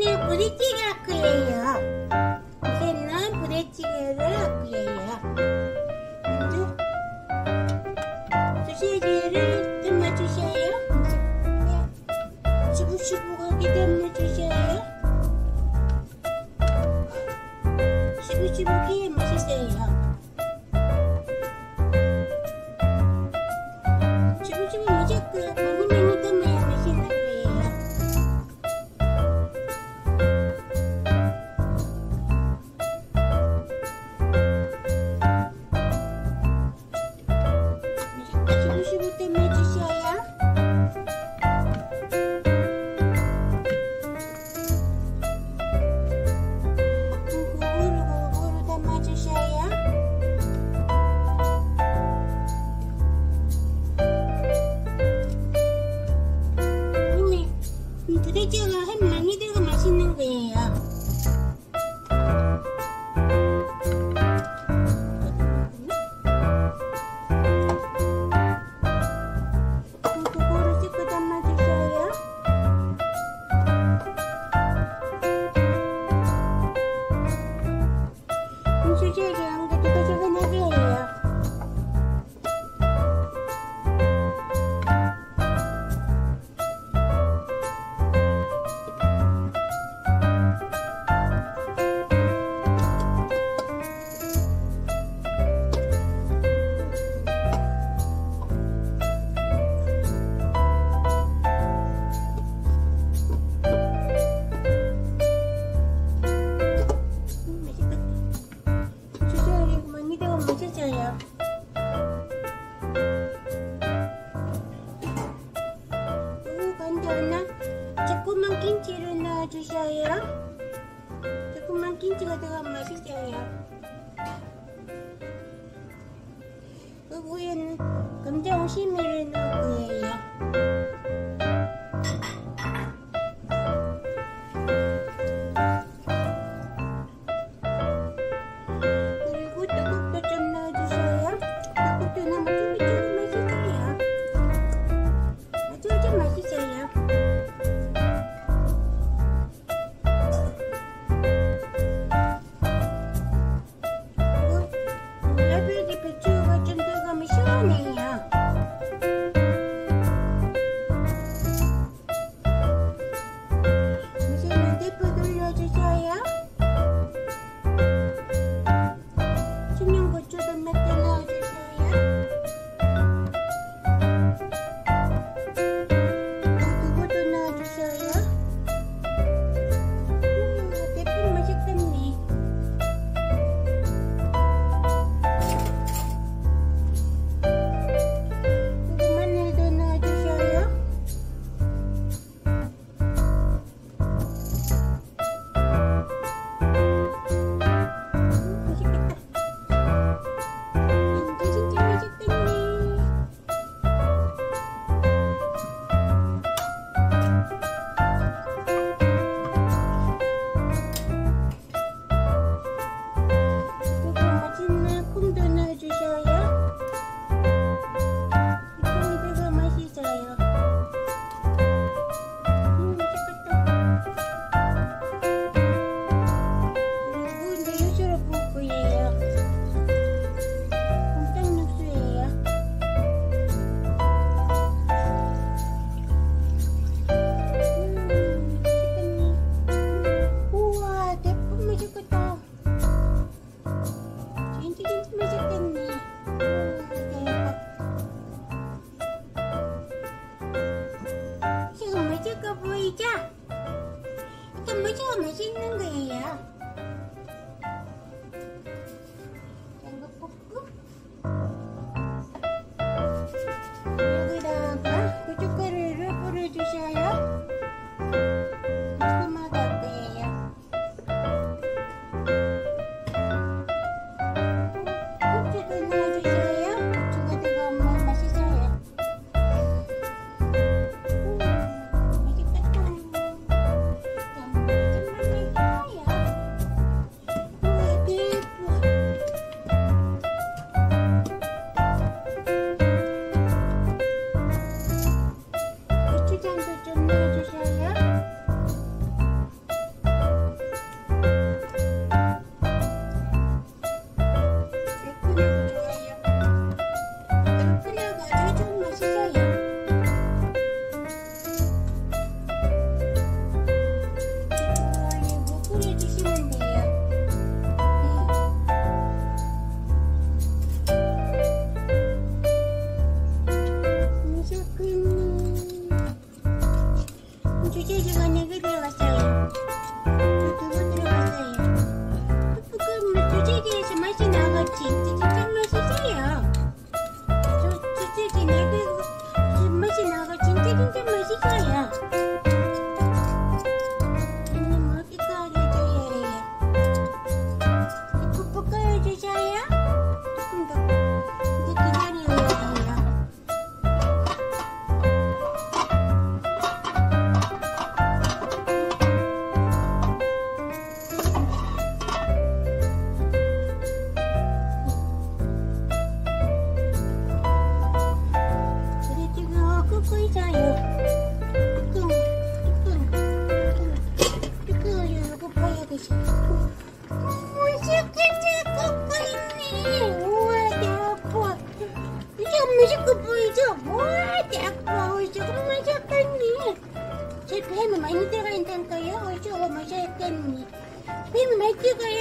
오늘 부대찌개 할 거예요. 우선은 부대찌개를 할 거예요. 먼저 소시지를 담아주세요. 네. 시부시부하게 담아주세요. 시부시부하게 맛있어요. 해줘요. 너무 간단하 자꾸만 김치를 넣어주셔요. 자꾸만 김치가 들어가면 맛있어요. 그 위에는 감자 오시미를 넣을 거예요. 움직임 좀 해줬겠니? 지금 맛있 거 보이죠? 일단 무지가 맛있는 거예요. 여기다가 고춧가루를 뿌려주셔요. Benjamin.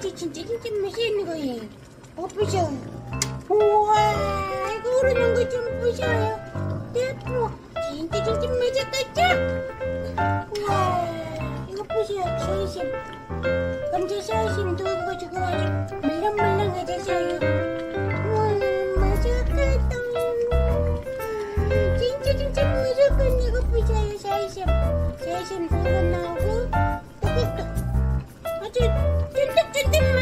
돼지 진짜 진짜 맛있는 거예요. 어, 보셔요. 우와, 이거 오르는 거 좀 보셔요. 대박. 진짜 진짜 맛있겠죠? 우와, 이거 보세요. 소심. 감자 소심 도와가지고 아주 물렁물렁해져서요. 있는 거예요. 소심. 소심 돌고 나오고. 어, 어, 어. 아주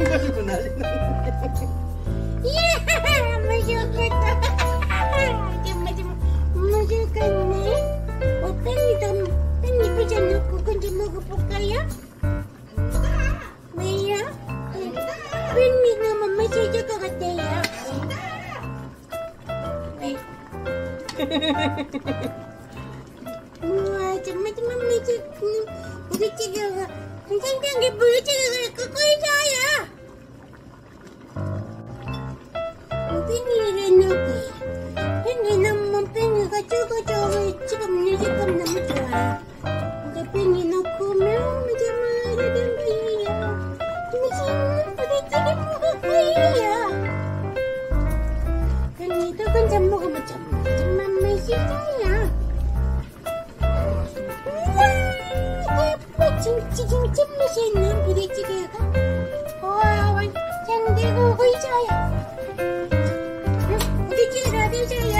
Iya, masukkan. Macam masukkan ni. Open ni tam, tan ni pesan aku kan cuma aku pakai ya. Maya, pen ni nama macam je kau kata ya. Wah, macam macam macam. Bulu cikgu, macam macam bulu cikgu. Kau kau saya. 이제 팽이 넣고 명미제 말하던 거예요. 미친 부대찌개 먹을 거예요. 팽이 떡은 좀 먹으면 좀, 좀만 맛있어요. 우와, 예뻐. 진짜, 진짜 맛있는 부대찌개가. 우와, 완전 되고 의자야. 부대찌개라도 줘요.